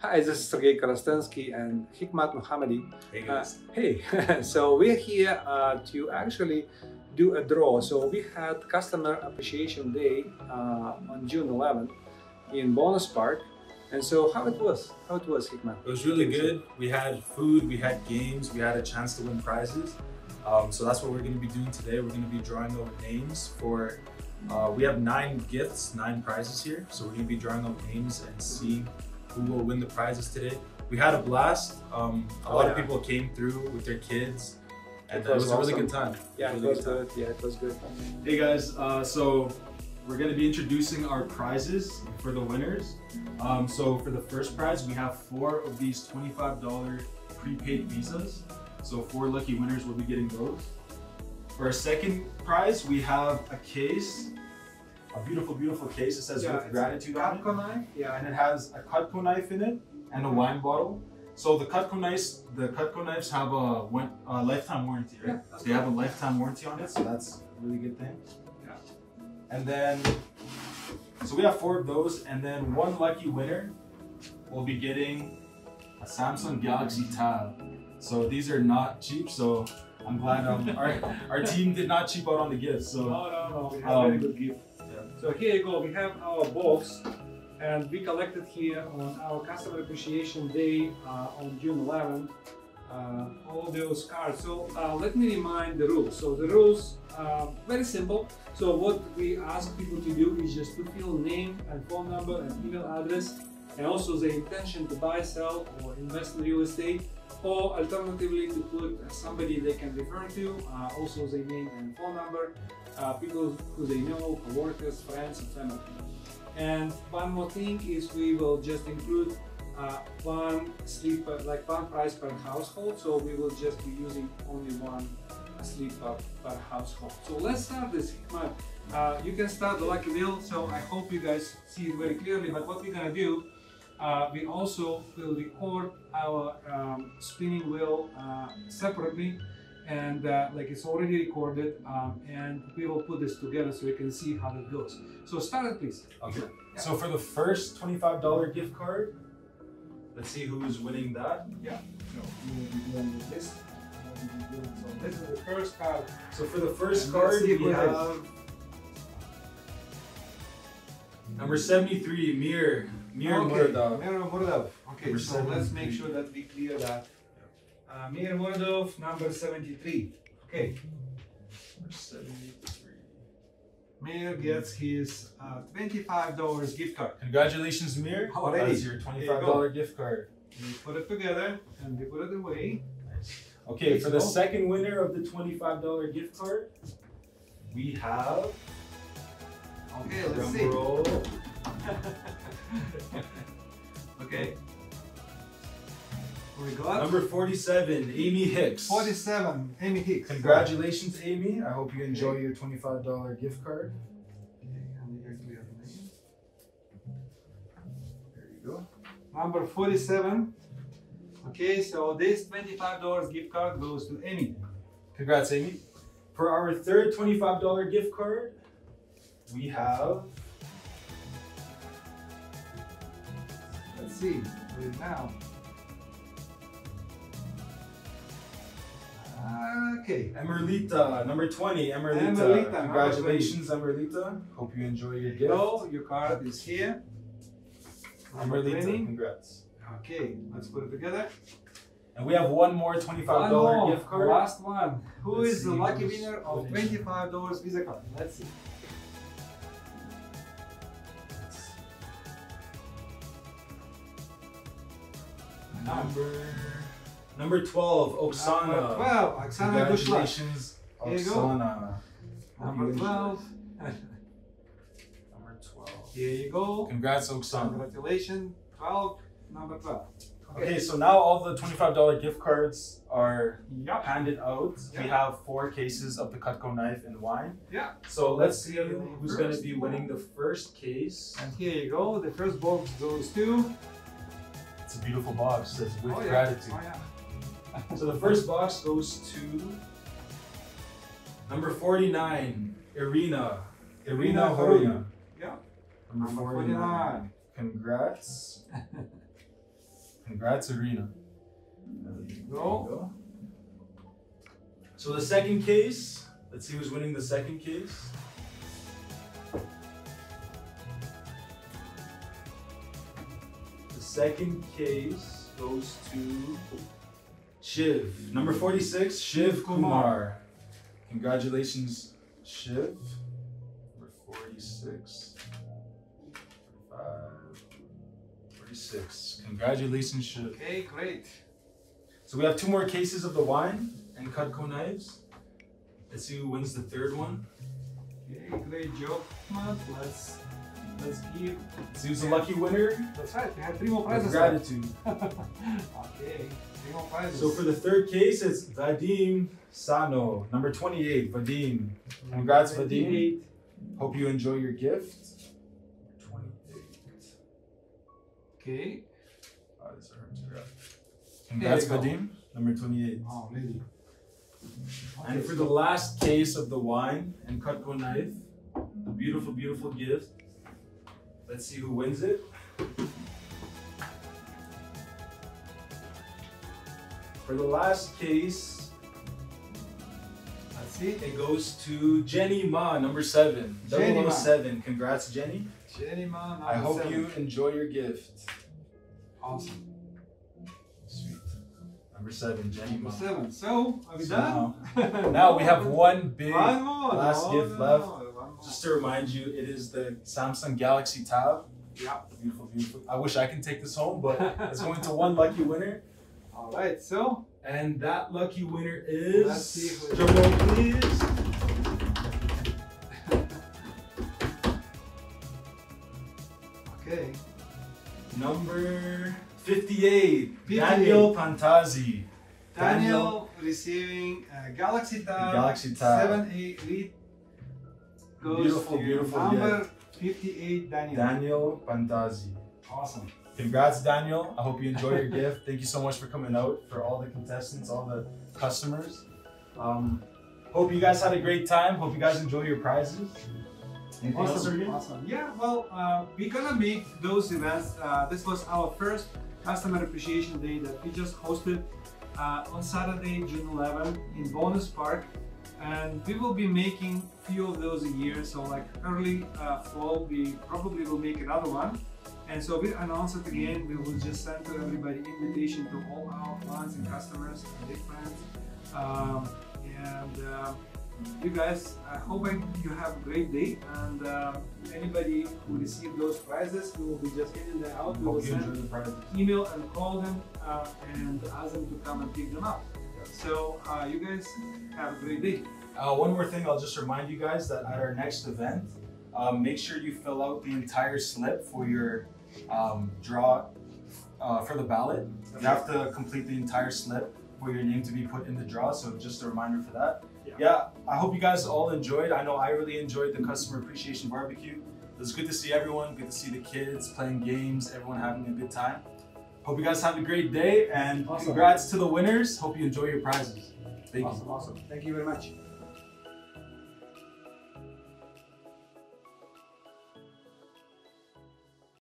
Hi, this is Sergey Korostensky and Hikmat Mohammadi. Hey Uh, guys. hey, so we're here uh, to actually do a draw. So we had Customer Appreciation Day uh, on June 11th in Bowness Park. And so how it was? How it was, Hikmat? It was really good. We had food, we had games, we had a chance to win prizes. Um, so that's what we're going to be doing today. We're going to be drawing out names for. Uh, we have nine gifts, nine prizes here. So we're going to be drawing out names and seeing who will win the prizes today. We had a blast. Um, a Oh, lot of people came through with their kids, and It it was was, a really good time. Yeah, it Really was good good. Yeah, it was good. Hey guys, uh, so we're gonna be introducing our prizes for the winners. Um, so for the first prize, we have four of these $25 prepaid visas. So four lucky winners will be getting those. For our second prize, we have a case, a beautiful, beautiful case. It says Yeah, with gratitude on it. Knife? Yeah, and it has a Cutco knife in it and a wine bottle. So the Cutco knives, the Cutco knives have a, a lifetime warranty, right? Yeah, that's they have a lifetime warranty on it, so that's a really good thing. Yeah. And then, so we have four of those, and then one lucky winner will be getting a Samsung Galaxy Tab. So these are not cheap, so I'm glad um, our, our team did not cheap out on the gifts. So No, no, no. We have Um, good gift. So here you go. We have our box, and we collected here on our Customer Appreciation Day uh, on June 11th uh, all those cards. So uh, let me remind the rules. So the rules are very simple. So what we ask people to do is just to fill name and phone number and email address, and also the intention to buy, sell, or invest in real estate. Or alternatively, to put somebody they can refer to, uh, also their name and phone number, uh, people who they know, co-workers, friends, and family. And one more thing is we will just include uh, one sleep, per- like one price per household. So we will just be using only one sleep per, per household. So let's start this. Uh, you can start the lucky wheel. So I hope you guys see it very clearly. But what we're gonna do, uh, we also will record our um, spinning wheel uh, separately and uh, like it's already recorded um, and we will put this together so you can see how it goes. So start it please. Okay. So for the first $25 gift card, let's see who's winning that. Yeah. So you will be doing this. I will be doing- So this is the first card. So for the first And card, we who it is. have number 73, Meir. Meir okay. Meir Muradov. Okay, so let's make sure that we clear that. Uh, Meir Muradov, number 73. Okay, Number 73. Meir gets his uh, $25 gift card. Congratulations, Meir. Already. That's your you $25 go. gift card. We put it together and we put it away. Okay, for the second winner of the $25 gift card, we have. Okay, let's see. okay. We got Number 47, Amie Hicks. 47, Amie Hicks. Congratulations, Amie. I hope you enjoy your $25 gift card. Okay, and here clear the name. There you go. Number 47. Okay, so this $25 gift card goes to Amie. Congrats, Amie. For our third $25 gift card, we have Let's see, who is now? Okay. Emerlita, number 20, Emerlita. Emerlita, Congratulations, Emerlita. Hope you enjoy your gift. go, your card is here. Emerlita, 20. congrats. Okay, let's put it together. And we have one more $25 One more, gift card. Last one. Who Let's is the lucky winner of winning. $25 Visa card? Let's see. Number number 12, Oksana. Number 12, Oksana Bushla. Congratulations, Here you go. Oksana. Number 12. Number 12. Here you go. Congrats, Oksana. Congratulations. 12, number 12. Okay, so now all the $25 gift cards are Yup. handed out. We have four cases of the Cutco knife and wine. Yeah. So let's see Let's see who's going to be winning the first case. And here you go. The first box goes to. It's a beautiful box. It says with oh, yeah. gratitude. Oh, yeah. So the first box goes to number 49, Iryna. Iryna Iryna Horia. Yeah. Number Number 49. 49. Congrats. Congrats, Iryna. Go. So the second case, let's see who's winning the second case. The second case goes to Shiv. Number 46, Shiv Kumar. Congratulations, Shiv. Number 46. 45. 46. Congratulations, Shiv. Okay, great. So we have two more cases of the wine and Cutco knives. Let's see who wins the third one. Okay, great job. Let's let's give. Who's the lucky winner. That's right. We have three more With gratitude. okay, three more prizes. So for the third case, it's Vadim Sahno, number 28. Vadim. Congrats, Vadim. 28. Hope you enjoy your gift. 28. Okay. Oh, these are hard to grab. Congrats, There you go. Vadim. Number 28. Oh, really? And for the last case of the wine and Cutco knife, a beautiful, beautiful gift. Let's see who wins it. For the last case, Let's see. it goes to Jenny Mah, number seven. Jenny Mah. 007. Congrats, Jenny. Jenny Man. I hope seven. you enjoy your gift. Awesome. Sweet. Number seven, Jenny Mah. Number seven. So, are we So done? now, now we have one big One last no, gift no, left. no. Just to remind you, it is the Samsung Galaxy Tab. Yeah. Beautiful, beautiful. I wish I can take this home, but it's going to one lucky winner. All right. So, And that lucky winner is. Let's see who- Drum roll, please. okay. Number 58, 58. Daniel Pantazi. Daniel receiving a Galaxy Tab. Galaxy Tab. 7A Elite. Goes Beautiful, to beautiful Number 58, Daniel. Daniel Pantazi. Awesome. Congrats, Daniel. I hope you enjoy your gift. Thank you so much for coming out, for all the contestants, all the customers. Um, hope you guys had a great time. Hope you guys enjoy your prizes. Anything Awesome, awesome. Yeah, well, uh, we're gonna make those events. Uh, this was our first Customer Appreciation Day that we just hosted uh, on Saturday, June 11, in Bowness Park, and we will be making few of those a year. So, like early uh, fall, we probably will make another one. And so we announce it again. We will just send to everybody invitation to all our clients and customers and big friends. Um, and uh, you guys, I hope you have a great day. And uh, anybody who received those prizes, we will be just handing them out. We will Hope you enjoy send the email and call them uh, and ask them to come and pick them up. So uh, you guys have a great day. Uh, one more thing, I'll just remind you guys that at our next event, um, make sure you fill out the entire slip for your um, draw uh, for the ballot. You have to complete the entire slip for your name to be put in the draw. So just a reminder for that. Yeah. I hope you guys all enjoyed. I know I really enjoyed the customer appreciation barbecue. It was good to see everyone. Good to see the kids playing games. Everyone having a good time. Hope you guys have a great day and Awesome. congrats to the winners. Hope you enjoy your prizes. Thank you. Awesome, awesome. Thank you very much.